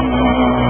Amém.